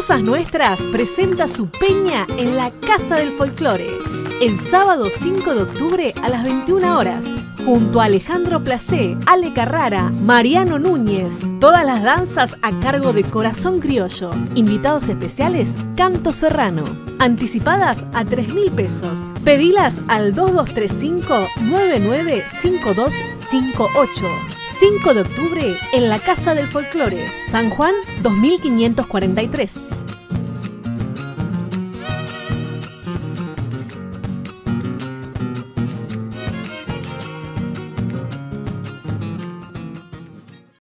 Cosas Nuestras presenta su peña en la Casa del Folclore el sábado 5 de octubre a las 21 horas, junto a Alejandro Placé, Ale Carrara, Mariano Núñez. Todas las danzas a cargo de Corazón Criollo. Invitados especiales, Canto Serrano. Anticipadas a 3 mil pesos. Pedilas al 2235-995258. 5 de octubre en la Casa del Folclore, San Juan 2543.